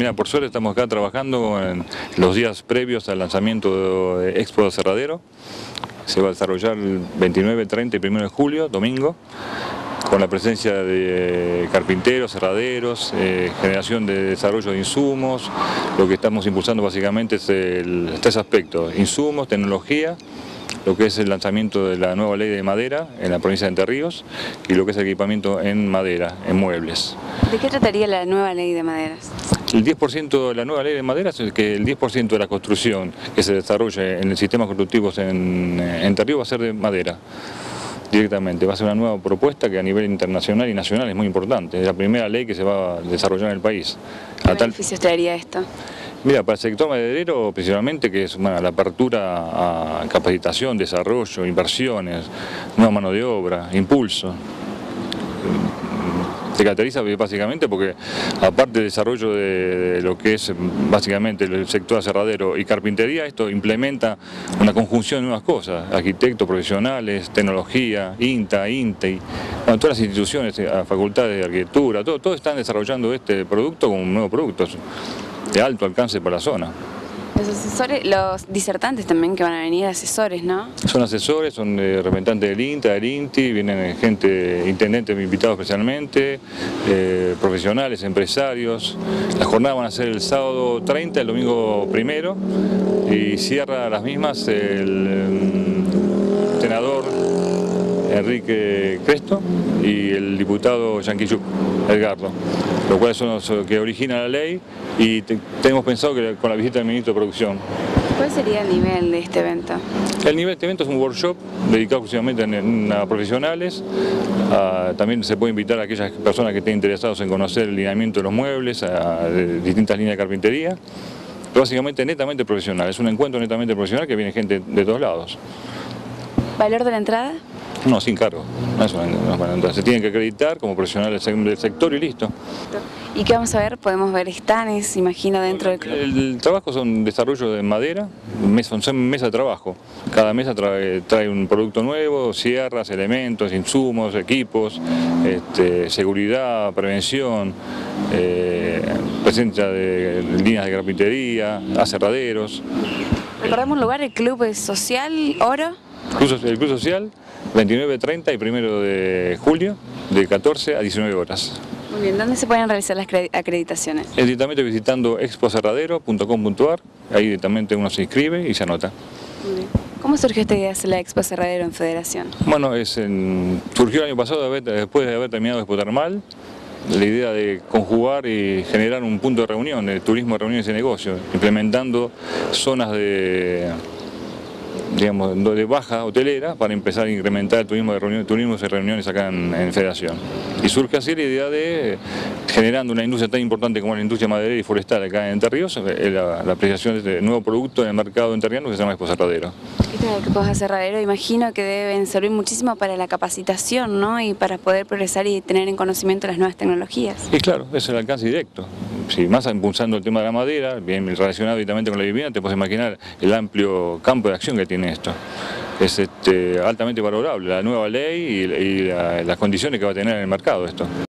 Mira, por suerte estamos acá trabajando en los días previos al lanzamiento de Expo de Cerradero. Se va a desarrollar el 29, 30 y 1 de julio, domingo, con la presencia de carpinteros, cerraderos, eh, generación de desarrollo de insumos. Lo que estamos impulsando básicamente es el, tres aspectos, insumos, tecnología lo que es el lanzamiento de la nueva ley de madera en la provincia de Entre Ríos y lo que es el equipamiento en madera, en muebles. ¿De qué trataría la nueva ley de maderas? El 10% de la nueva ley de madera es que el 10% de la construcción que se desarrolle en el sistema constructivo en, Ríos va a ser de madera directamente. Va a ser una nueva propuesta que a nivel internacional y nacional es muy importante. Es la primera ley que se va a desarrollar en el país. ¿Qué beneficios traería esto? Mira, para el sector maderero, principalmente, que es la apertura a capacitación, desarrollo, inversiones, nueva mano de obra, impulso. Se caracteriza básicamente porque, aparte del desarrollo de, lo que es básicamente el sector aserradero y carpintería, esto implementa una conjunción de nuevas cosas, arquitectos profesionales, tecnología, INTA, INTEI, todas las instituciones, eh, facultades de arquitectura, todos todo están desarrollando este producto como un nuevo producto de alto alcance para la zona. Los asesores, los disertantes también que van a venir, asesores, ¿no? Son asesores, son eh, representantes del INTA, del INTI, vienen gente, intendentes invitados especialmente, eh, profesionales, empresarios. Las jornadas van a ser el sábado 30, el domingo primero y cierra las mismas el mm, senador Enrique Cresto y el diputado Yanquillú, Edgardo, lo cual son los que originan la ley y tenemos pensado que con la visita del ministro de Producción. ¿Cuál sería el nivel de este evento? El nivel de este evento es un workshop dedicado exclusivamente a, profesionales. también se puede invitar a aquellas personas que estén interesados en conocer el lineamiento de los muebles, a, distintas líneas de carpintería. básicamente netamente profesional, es un encuentro netamente profesional que viene gente de todos lados. ¿Valor de la entrada? No, sin cargo. No se tienen que acreditar como profesionales del sector y listo. ¿Y qué vamos a ver? Podemos ver estanes, imagino, dentro del club. El, trabajo son desarrollo de madera, son mesas de trabajo. Cada mesa trae, un producto nuevo, sierras, elementos, insumos, equipos, este, seguridad, prevención, eh, presencia de líneas de carpintería, aserraderos. Recordemos un lugar, el club social Oro. El Club Social, 29, 30 y 1 de julio, de 14 a 19 horas. Muy bien, ¿dónde se pueden realizar las acreditaciones? Es directamente visitando expocerradero.com.ar, ahí directamente uno se inscribe y se anota. Muy bien. ¿Cómo surgió esta idea de hacer la Expo Cerradero en Federación? Bueno, es surgió el año pasado después de haber terminado Expo Termal, la idea de conjugar y generar un punto de reunión, de turismo reuniones y negocios, implementando zonas de digamos, de baja hotelera para empezar a incrementar el turismo de reuniones, turismo y reuniones acá en, Federación. Y surge así la idea de, generando una industria tan importante como la industria maderera y forestal acá en Entre Ríos, eh, la, apreciación de este nuevo producto en el mercado enterriano que se llama Esposerradero. Este Cerradero imagino que deben servir muchísimo para la capacitación ¿no? y para poder progresar y tener en conocimiento las nuevas tecnologías. Y claro, es el alcance directo si más impulsando el tema de la madera, bien relacionado directamente con la vivienda, te puedes imaginar el amplio campo de acción que tiene esto. Es este, altamente valorable la nueva ley y, las condiciones que va a tener en el mercado esto.